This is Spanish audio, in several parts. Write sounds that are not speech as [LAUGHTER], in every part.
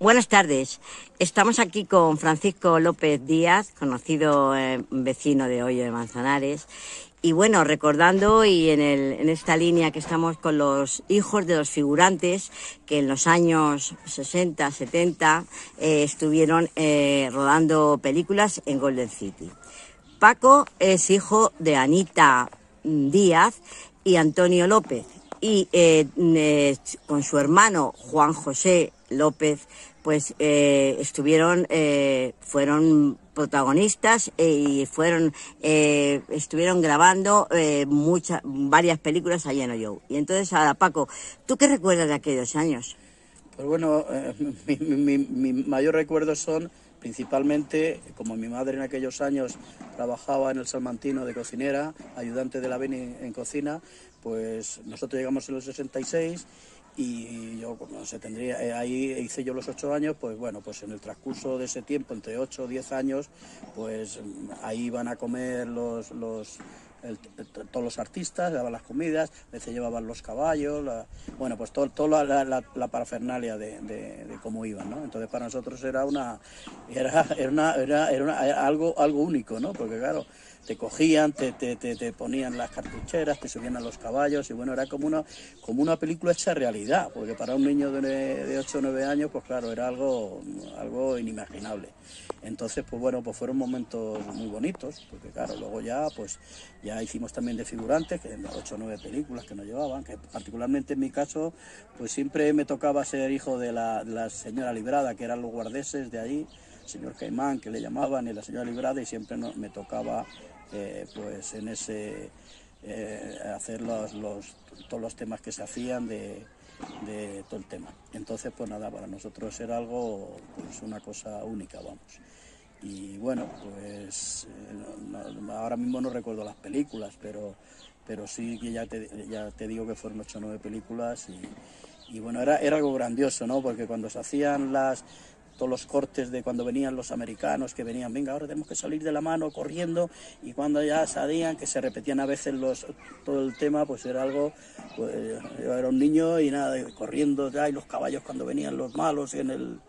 buenas tardes. Estamos aquí con Francisco López Díaz, conocido eh, vecino de Hoyo de Manzanares. Y bueno, recordando y en, el, en, esta línea que estamos con los hijos de los figurantes que en los años 60, 70 eh, estuvieron eh, rodando películas en Golden City. Paco es hijo de Anita Díaz y Antonio López y eh, con su hermano Juan José López, pues eh, estuvieron, eh, fueron protagonistas eh, y fueron, eh, estuvieron grabando muchas, varias películas allá en Oyo. Y entonces, ahora Paco, ¿tú qué recuerdas de aquellos años? Pues bueno, [LAUGHS] mi, mi, mi, recuerdo son principalmente, como mi madre en aquellos años trabajaba en el Salmantino de cocinera, ayudante de la Beni en cocina, pues nosotros llegamos en los 66 y yo no sé, tendría, eh, ahí hice yo los ocho años, pues bueno, pues en el transcurso de ese tiempo, entre ocho o diez años, pues ahí iban a comer los, los el, todos los artistas, daban las comidas, a veces llevaban los caballos, bueno, pues toda todo la, la, parafernalia de, cómo iban, ¿no? Entonces para nosotros era una, era, era, una, era, era, una, era algo, algo único, ¿no? Porque claro, te cogían, te, te, te, te, ponían las cartucheras, te subían a los caballos y bueno, era como una, como una película hecha realidad, porque para un niño de, de 8 o 9 años, pues claro, era algo, algo inimaginable. Entonces, pues bueno, pues fueron momentos muy bonitos, porque claro, luego ya, pues ya hicimos también de figurantes, que 8 o 9 películas que nos llevaban, que particularmente en mi caso, pues siempre me tocaba ser hijo de la, de la señora Librada, que eran los guardeses de allí, señor Caimán, que le llamaban, y la señora Librada, y siempre me tocaba eh, pues en ese eh, hacer los, todos los temas que se hacían de, todo el tema. Entonces, pues nada, para nosotros era algo, pues una cosa única, vamos. Y bueno, pues eh, ahora mismo no recuerdo las películas, pero, pero sí que ya te, ya te digo que fueron ocho o nueve películas y, y bueno, era, era algo grandioso, ¿no? Porque cuando se hacían las, todos los cortes de cuando venían los americanos, que venían, venga, ahora tenemos que salir de la mano corriendo, y cuando ya salían, que se repetían a veces los, todo el tema, pues era algo, pues, yo era un niño y nada, corriendo ya, y los caballos cuando venían los malos, en el,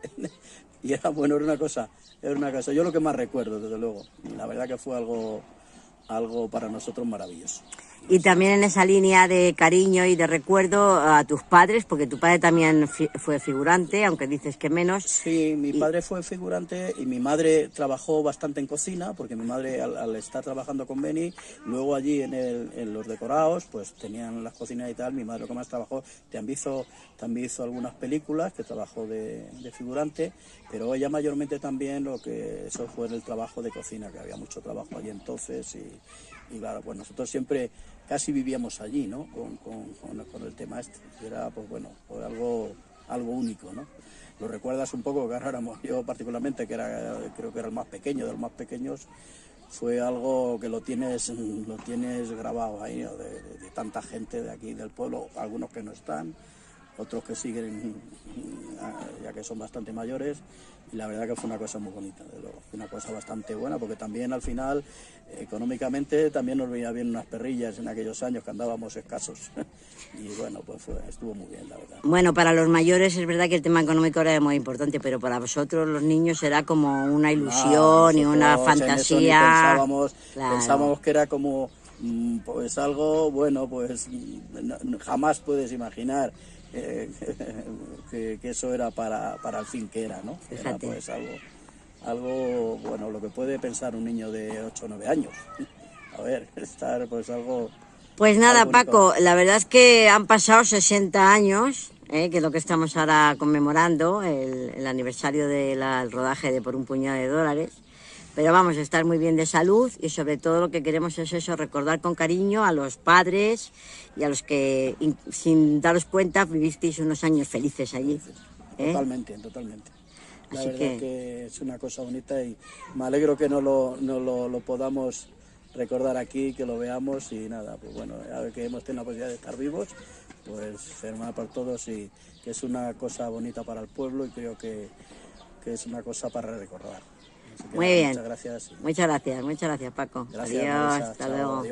y era bueno, era una cosa, era una cosa, yo lo que más recuerdo, desde luego, la verdad que fue algo, algo para nosotros maravilloso. Y también en esa línea de cariño y de recuerdo a tus padres, porque tu padre también fi fue figurante, aunque dices que menos. Sí, mi y... padre fue figurante y mi madre trabajó bastante en cocina, porque mi madre al, al estar trabajando con Beni, luego allí en, el, en, los decorados, pues tenían las cocinas y tal, mi madre lo que más trabajó, también hizo, también hizo algunas películas que trabajó de, de figurante, pero ella mayormente también lo que eso fue el trabajo de cocina, que había mucho trabajo allí entonces y, y claro, pues nosotros siempre casi vivíamos allí, ¿no? Con, con, con, el tema este. Era, pues bueno, pues algo, algo único, ¿no? Lo recuerdas un poco, que éramos yo particularmente, que era, creo que era el más pequeño de los más pequeños, fue algo que lo tienes, lo tienes grabado ahí, ¿no? de, tanta gente de aquí del pueblo, algunos que no están, otros que siguen, ya que son bastante mayores, y la verdad que fue una cosa muy bonita, de luego. Fue una cosa bastante buena, porque también al final, económicamente, también nos venía bien unas perrillas en aquellos años que andábamos escasos. [LAUGHS] y bueno, pues fue, estuvo muy bien, la verdad. Bueno, para los mayores es verdad que el tema económico era muy importante, pero para vosotros, los niños, era como una ilusión no, y una fantasía. pensábamos, claro. pensábamos que era como pues algo, bueno, pues jamás puedes imaginar eh, [LAUGHS] que, que, eso era para, para, el fin que era, ¿no? Era pues algo, algo, bueno, lo que puede pensar un niño de 8 o 9 años. [LAUGHS] A ver, [LAUGHS] estar pues algo... Pues nada, algo Paco, la verdad es que han pasado 60 años, eh, que es lo que estamos ahora conmemorando, el, el aniversario del rodaje de Por un puñado de dólares. Pero vamos a estar muy bien de salud y sobre todo lo que queremos es eso, recordar con cariño a los padres y a los que sin daros cuenta vivisteis unos años felices allí. ¿eh? Totalmente, totalmente. La Así verdad que... que... es una cosa bonita y me alegro que no lo, no lo, lo podamos recordar aquí, que lo veamos y nada, pues bueno, a ver que hemos tenido la posibilidad de estar vivos, pues firmar por todos y que es una cosa bonita para el pueblo y creo que, que es una cosa para recordar. Muy bien. Muchas gracias. Muchas gracias, muchas gracias Paco. Gracias, Adiós, Marisa. hasta Chao, luego. Adiós.